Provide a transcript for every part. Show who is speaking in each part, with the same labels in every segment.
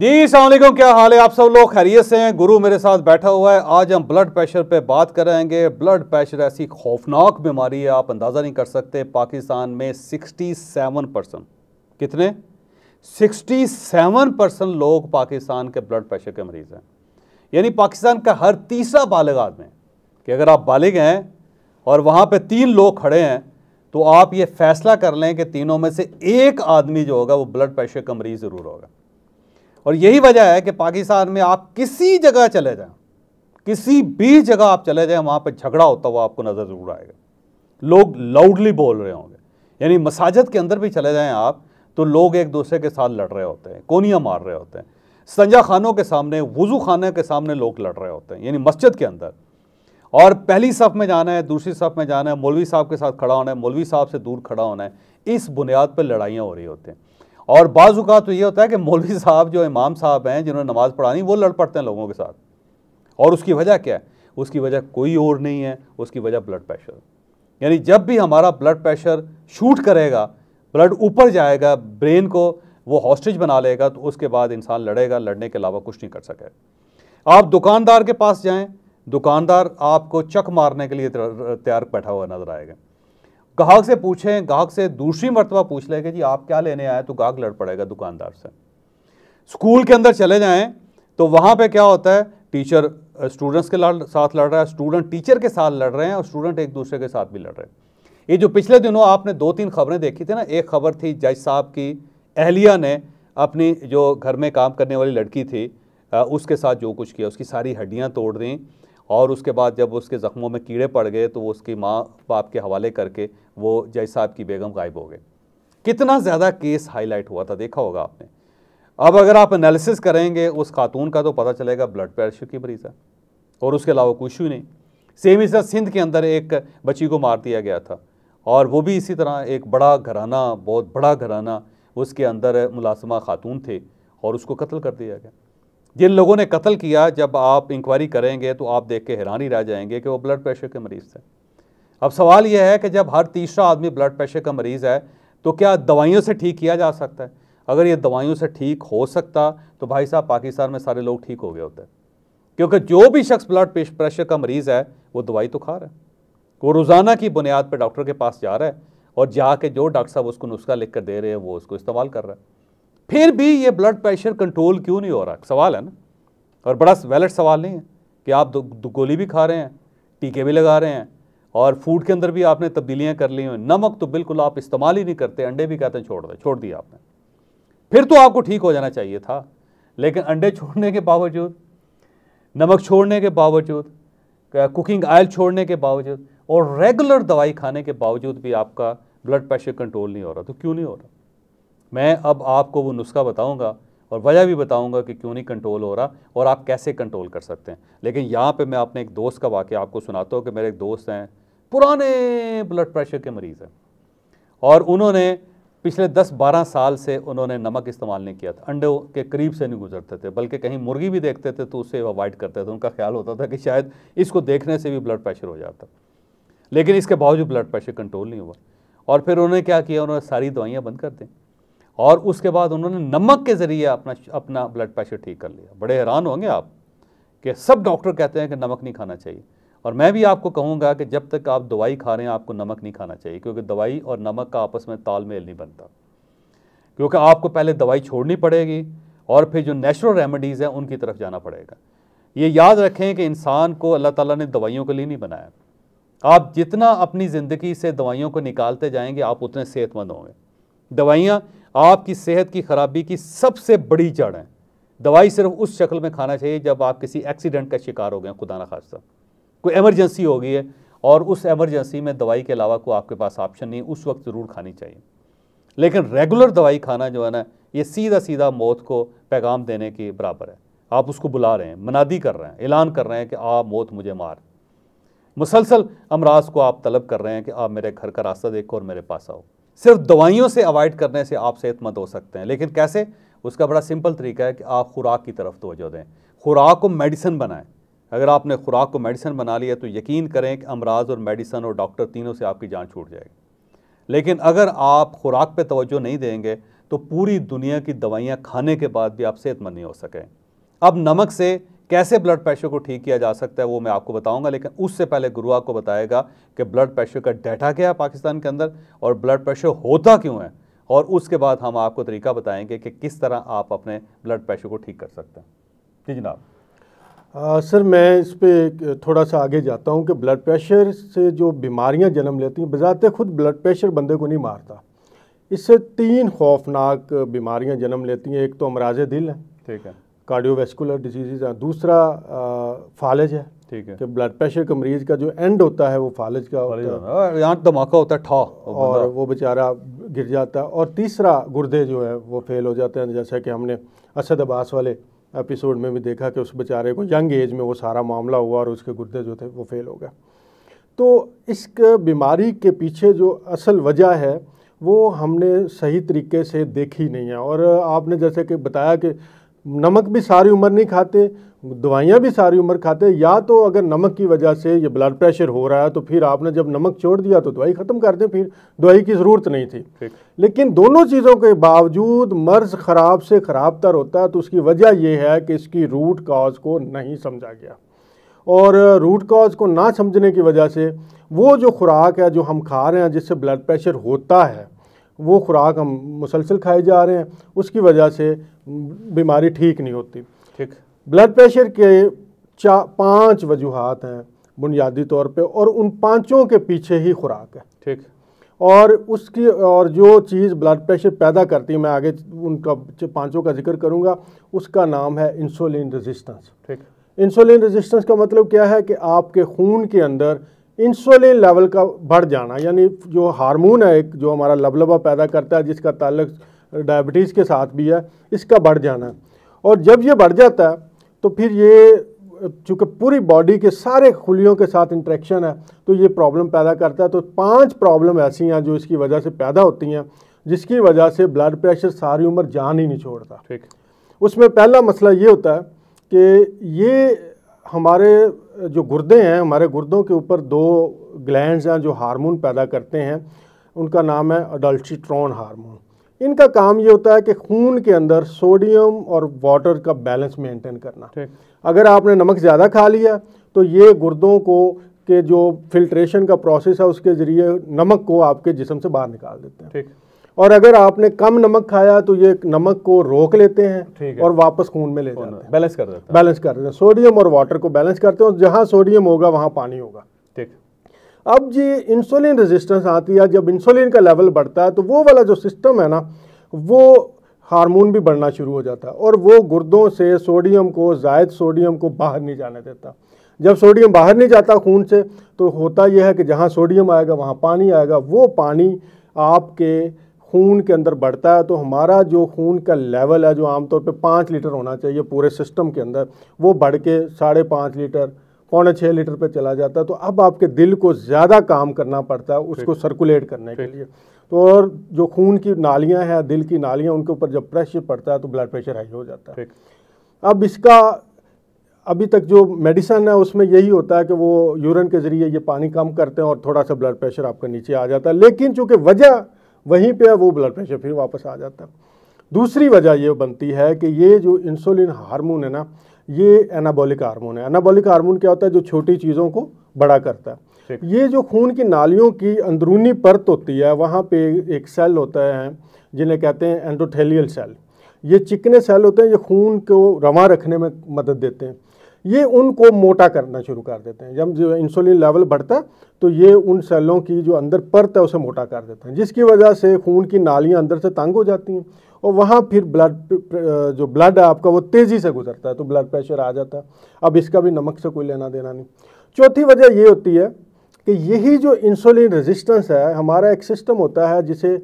Speaker 1: जी सलामकुम क्या हाल है? आप सब लोग खैरियत से हैं? गुरु मेरे साथ बैठा हुआ है। आज हम ब्लड प्रेशर पे बात करेंगे ब्लड प्रेशर ऐसी खौफनाक बीमारी है, आप अंदाज़ा नहीं कर सकते। पाकिस्तान में 67 परसेंट कितने? 67 परसेंट लोग पाकिस्तान के ब्लड प्रेशर के मरीज़ हैं। यानी पाकिस्तान का हर तीसरा बालग आदमी कि अगर आप बालिग हैं और वहाँ पर तीन लोग खड़े हैं तो आप ये फैसला कर लें कि तीनों में से एक आदमी जो होगा, वो ब्लड प्रेशर का मरीज़ ज़रूर होगा। और यही वजह है कि पाकिस्तान में आप किसी जगह चले जाएँ, किसी भी जगह आप चले जाएँ, वहाँ पर झगड़ा होता हुआ आपको नज़र ज़रूर आएगा। लोग लाउडली बोल रहे होंगे। यानी मसाजिद के अंदर भी चले जाएँ आप तो लोग एक दूसरे के साथ लड़ रहे होते हैं, कोनियाँ मार रहे होते हैं। संजा खानों के सामने, वज़ू खाने के सामने लोग लड़ रहे होते हैं, यानी मस्जिद के अंदर। और पहली सफ़ में जाना है, दूसरी सफ़ में जाना है, मौलवी साहब के साथ खड़ा होना है, मौलवी साहब से दूर खड़ा होना है, इस बुनियाद पर लड़ाइयाँ हो रही होती हैं। और बाज़ा तो ये होता है कि मौलवी साहब जो इमाम साहब हैं, जिन्होंने नमाज़ पढ़ानी वो लड़ पड़ते हैं लोगों के साथ। और उसकी वजह क्या है? उसकी वजह कोई और नहीं है, उसकी वजह ब्लड प्रेशर यानी जब भी हमारा ब्लड प्रेशर शूट करेगा ब्लड ऊपर जाएगा ब्रेन को वो हॉस्टेज बना लेगा तो उसके बाद इंसान लड़ेगा, लड़ने के अलावा कुछ नहीं कर सके। आप दुकानदार के पास जाएँ, दुकानदार आपको चक मारने के लिए तैयार बैठा हुआ नज़र आएगा। ग्राहक से पूछें ग्राहक से दूसरी मरतबा पूछ लें कि जी आप क्या लेने आए तो ग्राहक लड़ पड़ेगा दुकानदार से। स्कूल के अंदर चले जाएँ तो वहाँ पे क्या होता है? टीचर स्टूडेंट्स के साथ लड़ रहा है, स्टूडेंट टीचर के साथ लड़ रहे हैं और स्टूडेंट एक दूसरे के साथ भी लड़ रहे हैं। ये जो पिछले दिनों आपने दो तीन खबरें देखी थी ना, एक खबर थी जज साहब की, अहलिया ने अपनी जो घर में काम करने वाली लड़की थी उसके साथ जो कुछ किया, उसकी सारी हड्डियाँ तोड़ दी और उसके बाद जब उसके ज़ख्मों में कीड़े पड़ गए तो वो उसकी माँ बाप के हवाले करके वो जय साहब की बेगम गायब हो गए। कितना ज़्यादा केस हाईलाइट हुआ था, देखा होगा आपने। अब अगर आप एनालिसिस करेंगे, उस खातून का तो पता चलेगा ब्लड प्रेशर की मरीज़ है, और उसके अलावा कुछ भी नहीं। सेम इस सिंध के अंदर एक बच्ची को मार दिया गया था, और वो भी इसी तरह एक बड़ा घराना, बहुत बड़ा घराना, उसके अंदर मुलाजमा खातून थे, और उसको कत्ल कर दिया गया। जिन लोगों ने कत्ल किया, जब आप इंक्वायरी करेंगे तो आप देख के हैरानी रह जाएँगे कि वो ब्लड प्रेशर के मरीज़ थे। अब सवाल यह है कि जब हर तीसरा आदमी ब्लड प्रेशर का मरीज़ है तो क्या दवाइयों से ठीक किया जा सकता है? अगर ये दवाइयों से ठीक हो सकता तो भाई साहब पाकिस्तान में सारे लोग ठीक हो गए होते। क्योंकि जो भी शख्स ब्लड प्रेशर का मरीज़ है, वो दवाई तो खा रहा है। वो रोज़ाना की बुनियाद पर डॉक्टर के पास जा रहा है और जाके जो डॉक्टर साहब उसको नुस्खा लिख कर दे रहे हैं, वो उसको इस्तेमाल कर रहा है। फिर भी ये ब्लड प्रेशर कंट्रोल क्यों नहीं हो रहा? सवाल है ना? और बड़ा वैलिड सवाल नहीं है कि आप गोली भी खा रहे हैं, टीके भी लगा रहे हैं और फ़ूड के अंदर भी आपने तब्दीलियाँ कर ली हैं। नमक तो बिल्कुल आप इस्तेमाल ही नहीं करते, अंडे भी कहते हैं छोड़ दें, छोड़ दिया आपने। फिर तो आपको ठीक हो जाना चाहिए था, लेकिन अंडे छोड़ने के बावजूद, नमक छोड़ने के बावजूद कुकिंग ऑयल छोड़ने के बावजूद और रेगुलर दवाई खाने के बावजूद भी आपका ब्लड प्रेशर कंट्रोल नहीं हो रहा। तो क्यों नहीं हो रहा? मैं अब आपको वो नुस्खा बताऊँगा और वजह भी बताऊँगा कि क्यों नहीं कंट्रोल हो रहा और आप कैसे कंट्रोल कर सकते हैं। लेकिन यहाँ पे मैं अपने एक दोस्त का वाक्य आपको सुनाता हूँ कि मेरे एक दोस्त हैं, पुराने ब्लड प्रेशर के मरीज़ हैं। और उन्होंने पिछले 10-12 साल से उन्होंने नमक इस्तेमाल नहीं किया था। अंडों के करीब से नहीं गुजरते थे, बल्कि कहीं मुर्गी भी देखते थे तो उससे अवॉइड करते थे। उनका ख्याल होता था कि शायद इसको देखने से भी ब्लड प्रेशर हो जाता। लेकिन इसके बावजूद ब्लड प्रेशर कंट्रोल नहीं हुआ। और फिर उन्होंने क्या किया? उन्होंने सारी दवाइयाँ बंद कर दी। और उसके बाद उन्होंने नमक के ज़रिए अपना अपना ब्लड प्रेशर ठीक कर लिया। बड़े हैरान होंगे आप कि सब डॉक्टर कहते हैं कि नमक नहीं खाना चाहिए। और मैं भी आपको कहूँगा कि जब तक आप दवाई खा रहे हैं, आपको नमक नहीं खाना चाहिए, क्योंकि दवाई और नमक का आपस में तालमेल नहीं बनता। क्योंकि आपको पहले दवाई छोड़नी पड़ेगी और फिर जो नेचुरल रेमेडीज़ हैं, उनकी तरफ़ जाना पड़ेगा। ये याद रखें कि इंसान को अल्लाह ताला ने दवाइयों के लिए नहीं बनाया। आप जितना अपनी ज़िंदगी से दवाइयों को निकालते जाएँगे, आप उतने सेहतमंद होंगे। दवाइयाँ आपकी सेहत की ख़राबी की सबसे बड़ी जड़ है। दवाई सिर्फ़ उस शक्ल में खाना चाहिए जब आप किसी एक्सीडेंट का शिकार हो गए खुदा ना खासा कोई एमरजेंसी हो गई है और उस एमरजेंसी में दवाई के अलावा कोई आपके पास ऑप्शन नहीं, उस वक्त ज़रूर खानी चाहिए। लेकिन रेगुलर दवाई खाना जो है ना, ये सीधा सीधा मौत को पैगाम देने के बराबर है। आप उसको बुला रहे हैं, मनादी कर रहे हैं, ऐलान कर रहे हैं कि आप मौत मुझे मार। मुसलसल अमराज को आप तलब कर रहे हैं कि आप मेरे घर का रास्ता देखो और मेरे पास आओ। सिर्फ़ दवाइयों से अवॉइड करने से आप सेहतमंद हो सकते हैं। लेकिन कैसे? उसका बड़ा सिंपल तरीका है कि आप खुराक की तरफ़ तोजह दें। खुराक को मेडिसन बनाएँ। अगर आपने खुराक को मेडिसन बना लिया तो यकीन करें कि अमराज और मेडिसन और डॉक्टर तीनों से आपकी जान छूट जाएगी। लेकिन अगर आप खुराक पर तवज्जो नहीं देंगे तो पूरी दुनिया की दवाइयाँ खाने के बाद भी आप सेहतमंद नहीं हो सकें। अब नमक से कैसे ब्लड प्रेशर को ठीक किया जा सकता है वो मैं आपको बताऊँगा लेकिन उससे पहले गुरु आपको बताएगा कि ब्लड प्रेशर का डाटा क्या है पाकिस्तान के अंदर और ब्लड प्रेशर होता क्यों है? और उसके बाद हम आपको तरीका बताएँगे कि किस तरह आप अपने ब्लड प्रेशर को ठीक कर सकते हैं। जी जनाब।
Speaker 2: आ, सर मैं इस पर थोड़ा सा आगे जाता हूँ कि ब्लड प्रेशर से जो बीमारियाँ जन्म लेती हैं बजाते खुद ब्लड प्रेशर बंदे को नहीं मारता। इससे तीन खौफनाक बीमारियाँ जन्म लेती हैं। एक तो अमराज दिल है
Speaker 1: ठीक है।
Speaker 2: कार्डियोवेस्कुलर डिज़ीज़ है। दूसरा फालज है
Speaker 1: ठीक है।
Speaker 2: कि ब्लड प्रेशर के मरीज़ का जो एंड होता है वो फालज का होता
Speaker 1: है। यहाँ धमाका होता है ठा
Speaker 2: और वो बेचारा गिर जाता है। और तीसरा गुर्दे जो है वो फेल हो जाते हैं। जैसा कि हमने असद अब्बास वाले एपिसोड में भी देखा कि उस बेचारे को यंग एज में वो सारा मामला हुआ और उसके गुर्दे जो थे वो फेल हो गए। तो इस बीमारी के पीछे जो असल वजह है वो हमने सही तरीके से देखी नहीं है। और आपने जैसे कि बताया कि नमक भी सारी उम्र नहीं खाते दवाइयाँ भी सारी उम्र खाते या तो अगर नमक की वजह से ये ब्लड प्रेशर हो रहा है तो फिर आपने जब नमक छोड़ दिया तो दवाई ख़त्म कर दें फिर दवाई की ज़रूरत नहीं थी। लेकिन दोनों चीज़ों के बावजूद मर्ज़ ख़राब से ख़राब तर होता है तो उसकी वजह यह है कि इसकी रूट काज को नहीं समझा गया। और रूट काज को ना समझने की वजह से वो जो खुराक है जो हम खा रहे हैं जिससे ब्लड प्रेशर होता है वो खुराक हम मुसलसल खाए जा रहे हैं उसकी वजह से बीमारी ठीक नहीं होती।
Speaker 1: ठीक।
Speaker 2: ब्लड प्रेशर के चा पाँच वजूहत हैं बुनियादी तौर पे और उन पाँचों के पीछे ही खुराक है।
Speaker 1: ठीक।
Speaker 2: और उसकी और जो चीज़ ब्लड प्रेशर पैदा करती है मैं आगे उनका पाँचों का ज़िक्र करूँगा उसका नाम है इंसुलिन रेजिस्टेंस।
Speaker 1: ठीक।
Speaker 2: इंसुलिन रेजिस्टेंस का मतलब क्या है कि आपके खून के अंदर इंसुलिन लेवल का बढ़ जाना यानी जो हार्मोन है एक जो हमारा लबलबा पैदा करता है जिसका ताल्लुक डायबिटीज़ के साथ भी है इसका बढ़ जाना। और जब ये बढ़ जाता है तो फिर ये चूँकि पूरी बॉडी के सारे खुलियों के साथ इंट्रैक्शन है तो ये प्रॉब्लम पैदा करता है। तो पाँच प्रॉब्लम ऐसी हैं जो इसकी वजह से पैदा होती हैं जिसकी वजह से ब्लड प्रेशर सारी उम्र जान ही नहीं छोड़ता।
Speaker 1: ठीक।
Speaker 2: उसमें पहला मसला ये होता है कि ये हमारे जो गुर्दे हैं हमारे गुर्दों के ऊपर दो ग्लैंड्स हैं जो हार्मोन पैदा करते हैं। उनका नाम है अडल्ट्रीट्रॉन हार्मोन इनका काम ये होता है कि खून के अंदर सोडियम और वाटर का बैलेंस मेंटेन करना। अगर आपने नमक ज़्यादा खा लिया तो ये गुर्दों को के जो फिल्ट्रेशन का प्रोसेस है उसके ज़रिए नमक को आपके जिसम से बाहर निकाल देते हैं। और अगर आपने कम नमक खाया तो ये नमक को रोक लेते हैं और वापस खून में ले जाते हैं।
Speaker 1: बैलेंस कर देते हैं।
Speaker 2: बैलेंस कर देते हैं। सोडियम और वाटर को बैलेंस करते हैं और जहाँ सोडियम होगा वहाँ पानी होगा।
Speaker 1: ठीक।
Speaker 2: अब जी इंसुलिन रेजिस्टेंस आती है। जब इंसुलिन का लेवल बढ़ता है तो वो वाला जो सिस्टम है ना वो हार्मोन भी बढ़ना शुरू हो जाता है और वो गुर्दों से सोडियम को जायद सोडियम को बाहर नहीं जाने देता। जब सोडियम बाहर नहीं जाता खून से तो होता यह है कि जहाँ सोडियम आएगा वहाँ पानी आएगा। वो पानी आपके खून के अंदर बढ़ता है तो हमारा जो खून का लेवल है जो आमतौर पे पाँच लीटर होना चाहिए पूरे सिस्टम के अंदर वो बढ़ के साढ़े पाँच लीटर पौने छः लीटर पे चला जाता है। तो अब आपके दिल को ज़्यादा काम करना पड़ता है उसको सर्कुलेट करने के लिए। तो और जो खून की नालियाँ हैं दिल की नालियाँ उनके ऊपर जब प्रेशर पड़ता है तो ब्लड प्रेशर हाई हो जाता है। अब इसका अभी तक जो मेडिसन है उसमें यही होता है कि वो यूरिन के ज़रिए ये पानी कम करते हैं और थोड़ा सा ब्लड प्रेशर आपका नीचे आ जाता है। लेकिन चूँकि वजह वहीं पे वो ब्लड प्रेशर फिर वापस आ जाता है। दूसरी वजह ये बनती है कि ये जो इंसुलिन हार्मोन है ना ये एनाबॉलिक हार्मोन है। एनाबॉलिक हार्मोन क्या होता है? जो छोटी चीज़ों को बड़ा करता है। ये जो खून की नालियों की अंदरूनी परत होती है वहाँ पे एक सेल होता है जिन्हें कहते हैं एंडोथेलियल सेल ये चिकने सेल होते हैं ये खून को रवा रखने में मदद देते हैं। ये उनको मोटा करना शुरू कर देते हैं। जब जो इंसुलिन लेवल बढ़ता है तो ये उन सेलों की जो अंदर परत है, उसे मोटा कर देते हैं। जिसकी वजह से खून की नालियाँ अंदर से तंग हो जाती हैं और वहाँ फिर ब्लड जो ब्लड है आपका, वो तेज़ी से गुजरता है तो ब्लड प्रेशर आ जाता है। अब इसका भी नमक से कोई लेना देना नहीं। चौथी वजह ये होती है कि यही जो इंसुलिन रेजिस्टेंस है, हमारा एक सिस्टम होता है जिसे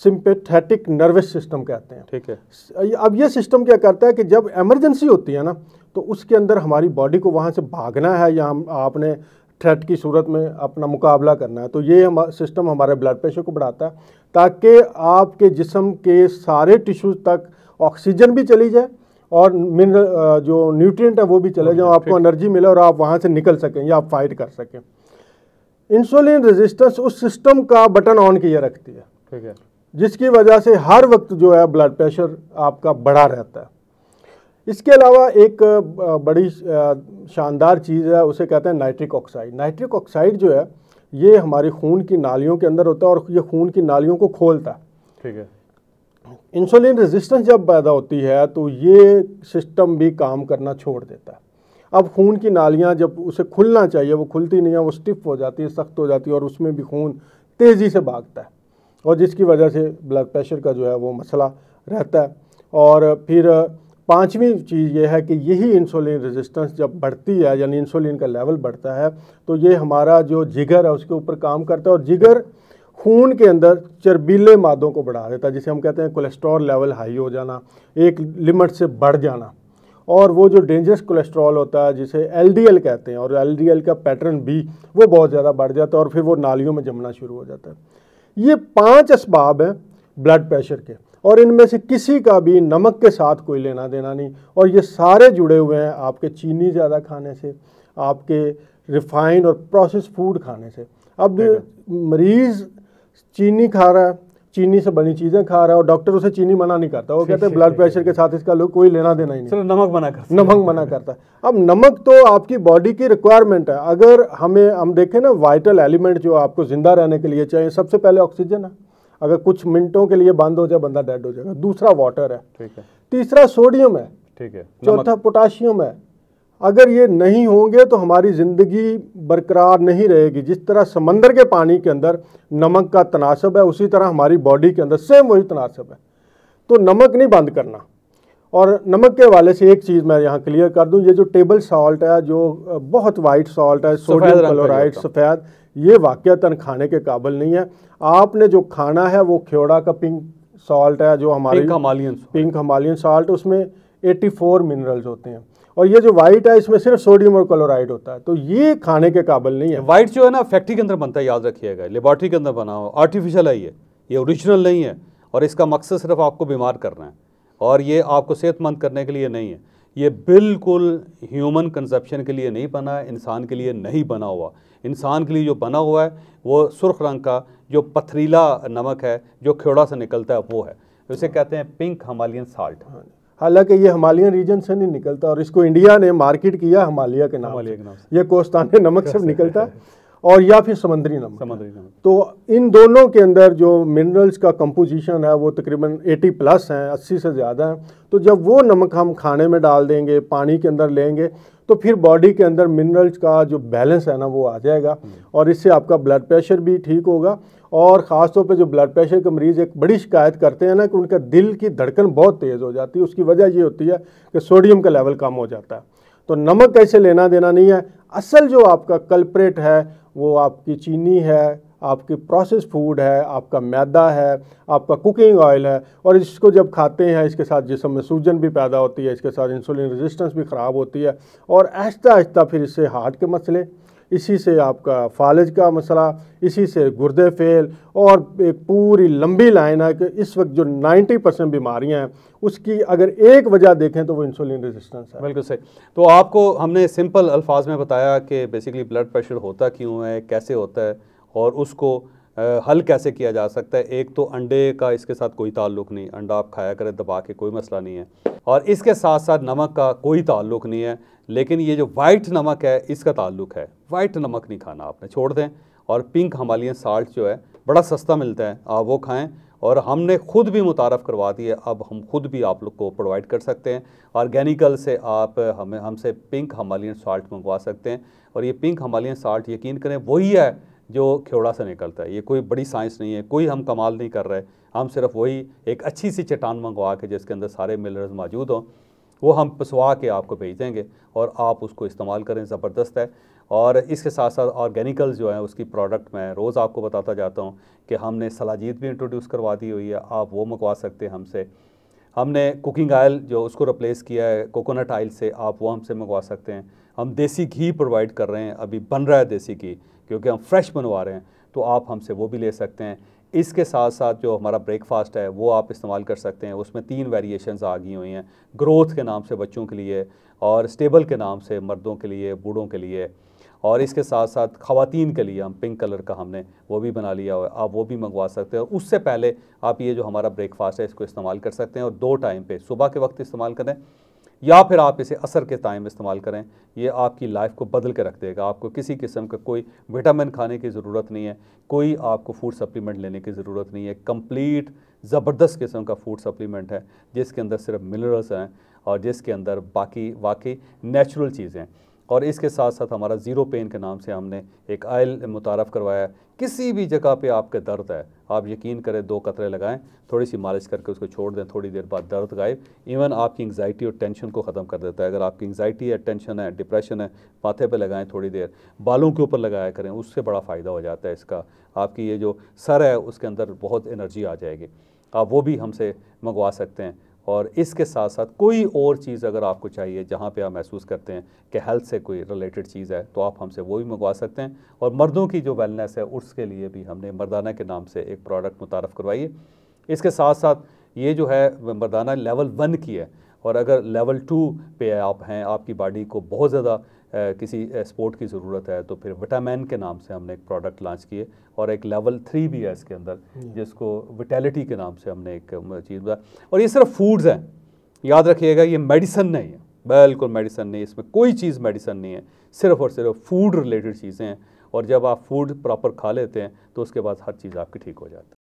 Speaker 2: सिंपेथेटिक नर्वस सिस्टम कहते हैं।
Speaker 1: ठीक है।
Speaker 2: अब ये सिस्टम क्या करता है कि जब एमरजेंसी होती है ना तो उसके अंदर हमारी बॉडी को वहाँ से भागना है या हम आपने थ्रेट की सूरत में अपना मुकाबला करना है तो ये हम, सिस्टम हमारे ब्लड प्रेशर को बढ़ाता है ताकि आपके जिसम के सारे टिश्यूज तक ऑक्सीजन भी चली जाए और मिनरल जो न्यूट्रिएंट है वो भी चले जाए आपको एनर्जी मिले और आप वहाँ से निकल सकें या आप फाइट कर सकें। इंसुलिन रेजिस्टेंस उस सिस्टम का बटन ऑन किया रखती है।
Speaker 1: ठीक है।
Speaker 2: जिसकी वजह से हर वक्त जो है ब्लड प्रेशर आपका बढ़ा रहता है। इसके अलावा एक बड़ी शानदार चीज़ है उसे कहते हैं नाइट्रिक ऑक्साइड नाइट्रिक ऑक्साइड जो है ये हमारी खून की नालियों के अंदर होता है और ये खून की नालियों को खोलता है।
Speaker 1: ठीक है।
Speaker 2: इंसुलिन रेजिस्टेंस जब पैदा होती है तो ये सिस्टम भी काम करना छोड़ देता है। अब खून की नालियाँ जब उसे खुलना चाहिए वो खुलती नहीं है वो स्टिफ हो जाती है सख्त हो जाती है और उसमें भी खून तेज़ी से भागता है। और जिसकी वजह से ब्लड प्रेशर का जो है वो मसला रहता है। और फिर पांचवी चीज़ ये है कि यही इंसुलिन रेजिस्टेंस जब बढ़ती है, यानी इंसुलिन का लेवल बढ़ता है तो ये हमारा जो जिगर है उसके ऊपर काम करता है और जिगर खून के अंदर चर्बीले मादों को बढ़ा देता है, जिसे हम कहते हैं कोलेस्ट्रॉल लेवल हाई हो जाना, एक लिमिट से बढ़ जाना। और वो जो डेंजरस कोलेस्ट्रॉल होता है, जिसे एलडीएल कहते हैं, और एलडीएल का पैटर्न भी वो बहुत ज़्यादा बढ़ जाता है और फिर वो नालियों में जमना शुरू हो जाता है। ये पाँच इसबाब हैं ब्लड प्रेशर के। और इनमें से किसी का भी नमक के साथ कोई लेना देना नहीं। और ये सारे जुड़े हुए हैं आपके चीनी ज़्यादा खाने से आपके रिफाइंड और प्रोसेस फ़ूड खाने से। अब मरीज़ चीनी खा रहा है चीनी से बनी चीज़ें खा रहा है और डॉक्टर उसे चीनी मना नहीं करता। वो कहते हैं ब्लड प्रेशर के साथ इसका लोग कोई लेना देना ही नहीं।
Speaker 1: नमक मना करता
Speaker 2: नमक मना करता है। अब नमक तो आपकी बॉडी की रिक्वायरमेंट है। अगर हमें हम देखें ना वाइटल एलिमेंट जो आपको ज़िंदा रहने के लिए चाहिए सबसे पहले ऑक्सीजन है। अगर कुछ मिनटों के लिए बंद हो जाए बंदा डेड हो जाएगा। दूसरा वाटर है।
Speaker 1: ठीक है।
Speaker 2: तीसरा सोडियम है।
Speaker 1: ठीक है।
Speaker 2: चौथा पोटाशियम है। अगर ये नहीं होंगे तो हमारी ज़िंदगी बरकरार नहीं रहेगी। जिस तरह समंदर के पानी के अंदर नमक का तनासब है उसी तरह हमारी बॉडी के अंदर सेम वही तनासब है। तो नमक नहीं बंद करना। और नमक के हवाले से एक चीज़ मैं यहाँ क्लियर कर दूँ ये जो टेबल सॉल्ट है जो बहुत वाइट सॉल्ट है सोडियम क्लोराइड सफ़ेद ये वाक़ता खाने के काबिल नहीं है। आपने जो खाना है वो खेड़ा का पिंक सॉल्ट है जो हमारी
Speaker 1: pink Himalayan
Speaker 2: pink Himalayan salt उसमें 84 मिनरल्स होते हैं। और ये जो वाइट है इसमें सिर्फ़ सोडियम और क्लोराइड होता है। तो ये खाने के काबिल नहीं है।
Speaker 1: वाइट जो है ना फैक्ट्री के अंदर बनता है याद रखिएगा। लेबॉर्ट्री के अंदर बना हुआ आर्टिफिशियल है ये। ये ओरिजिनल नहीं है। और इसका मकसद सिर्फ़ आपको बीमार करना है। और ये आपको सेहतमंद करने के लिए नहीं है। ये बिल्कुल ह्यूमन कंजप्शन के लिए नहीं बना है इंसान के लिए नहीं बना हुआ। इंसान के लिए जो बना हुआ है वो सुर्ख रंग का जो पथरीला नमक है जो खेड़ा से निकलता है वो है। उसे कहते हैं पिंक हमालियन साल्ट
Speaker 2: हालाँकि ये हिमालयन रीजन से नहीं निकलता और इसको इंडिया ने मार्केट किया हिमालय के नाम से। ये कोस्तानी नमक से निकलता है और या फिर समंदरी नमक।
Speaker 1: समंदरी नमक।
Speaker 2: तो इन दोनों के अंदर जो मिनरल्स का कंपोजिशन है वो तकरीबन 80 प्लस हैं 80 से ज़्यादा हैं। तो जब वो नमक हम खाने में डाल देंगे पानी के अंदर लेंगे तो फिर बॉडी के अंदर मिनरल्स का जो बैलेंस है ना वो आ जाएगा। हम्म। और इससे आपका ब्लड प्रेशर भी ठीक होगा। और ख़ास तौर पे जो ब्लड प्रेशर के मरीज़ एक बड़ी शिकायत करते हैं ना कि उनका दिल की धड़कन बहुत तेज़ हो जाती है। उसकी वजह ये होती है कि सोडियम का लेवल कम हो जाता है। तो नमक कैसे लेना देना नहीं है। असल जो आपका कल्परेट है वो आपकी चीनी है आपकी प्रोसेस फ़ूड है, आपका मैदा है, आपका कुकिंग ऑयल है और इसको जब खाते हैं, इसके साथ जिसम में सूजन भी पैदा होती है, इसके साथ इंसुलिन रेजिस्टेंस भी ख़राब होती है और आहिस्ता आहिस्ता फिर इससे हार्ट के मसले, इसी से आपका फालज का मसला, इसी से गुर्दे फेल और एक पूरी लंबी लाइन है कि इस वक्त जो 90 परसेंट बीमारियाँ हैं, उसकी अगर एक वजह देखें तो वो इंसुलिन रेजिस्टेंस है।
Speaker 1: बिल्कुल सही। तो आपको हमने सिंपल अल्फाज में बताया कि बेसिकली ब्लड प्रेशर होता क्यों है, कैसे होता है और उसको हल कैसे किया जा सकता है? एक तो अंडे का इसके साथ कोई ताल्लुक नहीं, अंडा आप खाया करें, दबा के कोई मसला नहीं है। और इसके साथ साथ नमक का कोई ताल्लुक नहीं है, लेकिन ये जो वाइट नमक है, इसका ताल्लुक है। वाइट नमक नहीं खाना आपने, छोड़ दें। और पिंक हमालियन साल्ट जो है, बड़ा सस्ता मिलता है, आप वो खाएँ। और हमने खुद भी मुतारफ़ करवा दिए अब हम खुद भी आप लोग को प्रोवाइड कर सकते हैं। ऑर्गेनिकल से आप हमें, हमसे पिंक हमालियन साल्ट मंगवा सकते हैं। और ये पिंक हमालियन साल्ट यकीन करें, वही है जो खेवड़ा से निकलता है। ये कोई बड़ी साइंस नहीं है, कोई हम कमाल नहीं कर रहे हम सिर्फ़ वही एक अच्छी सी चट्टान मंगवा के, जिसके अंदर सारे मिलर्स मौजूद हों, वो हम पसवा के आपको भेज देंगे और आप उसको इस्तेमाल करें, ज़बरदस्त है। और इसके साथ साथ ऑर्गेनिकल्स जो है, उसकी प्रोडक्ट मैं रोज़ आपको बताता जाता हूँ कि हमने सलाजीत भी इंट्रोड्यूस करवा दी हुई है, आप वो मंगवा सकते हैं हमसे। हमने कुकिंग ऑयल जो उसको रिप्लेस किया है, कोकोनट ऑयल से आप वो हमसे मंगवा सकते हैं। हम देसी घी प्रोवाइड कर रहे हैं, अभी बन रहा है देसी घी। क्योंकि हम फ्रेश बनवा रहे हैं तो आप हमसे वो भी ले सकते हैं। इसके साथ साथ जो हमारा ब्रेकफास्ट है, वो आप इस्तेमाल कर सकते हैं। उसमें तीन वेरिएशंस आ गई हुई हैं ग्रोथ के नाम से बच्चों के लिए और स्टेबल के नाम से मर्दों के लिए, बूढ़ों के लिए। और इसके साथ साथ ख़वातीन के लिए हम पिंक कलर का हमने वो भी बना लिया हुआ है। आप वो भी मंगवा सकते हैं। और उससे पहले आप ये जो हमारा ब्रेकफास्ट है, इसको इस्तेमाल कर सकते हैं और दो टाइम पे सुबह के वक्त इस्तेमाल करें। या फिर आप इसे असर के टाइम इस्तेमाल करें, ये आपकी लाइफ को बदल के रख देगा। आपको किसी किस्म का कोई विटामिन खाने की ज़रूरत नहीं है, कोई आपको फ़ूड सप्लीमेंट लेने की ज़रूरत नहीं है। कंप्लीट, ज़बरदस्त किस्म का फ़ूड सप्लीमेंट है, जिसके अंदर सिर्फ़ मिनरल्स हैं और जिसके अंदर बाकी, वाकई नेचुरल चीज़ें हैं। और इसके साथ साथ हमारा ज़ीरो पेन के नाम से हमने एक आयल मुतारफ़ करवाया किसी भी जगह पे आपके दर्द है, आप यकीन करें दो कतरे लगाएँ थोड़ी सी मालिश करके उसको छोड़ दें, थोड़ी देर बाद दर्द गायब। इवन आपकी इंगजाइटी और टेंशन को ख़त्म कर देता है। अगर आपकी एंगजाइटी है टेंशन है डिप्रेशन है, माथे पे लगाएँ थोड़ी देर, बालों के ऊपर लगाया करें, उससे बड़ा फ़ायदा हो जाता है इसका। आपकी ये जो सर है, उसके अंदर बहुत एनर्जी आ जाएगी। आप वो भी हमसे मंगवा सकते हैं। और इसके साथ साथ कोई और चीज़ अगर आपको चाहिए जहाँ पे आप महसूस करते हैं कि हेल्थ से कोई रिलेटेड चीज़ है तो आप हमसे वो भी मंगवा सकते हैं। और मर्दों की जो वेलनेस है, उसके लिए भी हमने मर्दाना के नाम से एक प्रोडक्ट मुतारफ़ करवाई है। इसके साथ साथ ये जो है मर्दाना लेवल वन की है। और अगर लेवल टू पे आप हैं, आपकी बॉडी को बहुत ज़्यादा किसी स्पोर्ट की ज़रूरत है तो फिर विटामिन के नाम से हमने एक प्रोडक्ट लॉन्च किए और एक लेवल थ्री भी है इसके अंदर जिसको विटेलिटी के नाम से हमने एक चीज़ बताया और ये सिर्फ़ फूड्स हैं। याद रखिएगा ये मेडिसन नहीं है। बिल्कुल मेडिसन नहीं इसमें कोई चीज़ मेडिसन नहीं है। सिर्फ़ और सिर्फ़ फ़ूड रिलेटेड चीज़ें हैं। और जब आप फ़ूड प्रॉपर खा लेते हैं तो उसके बाद हर चीज़ आपकी ठीक हो जाती है।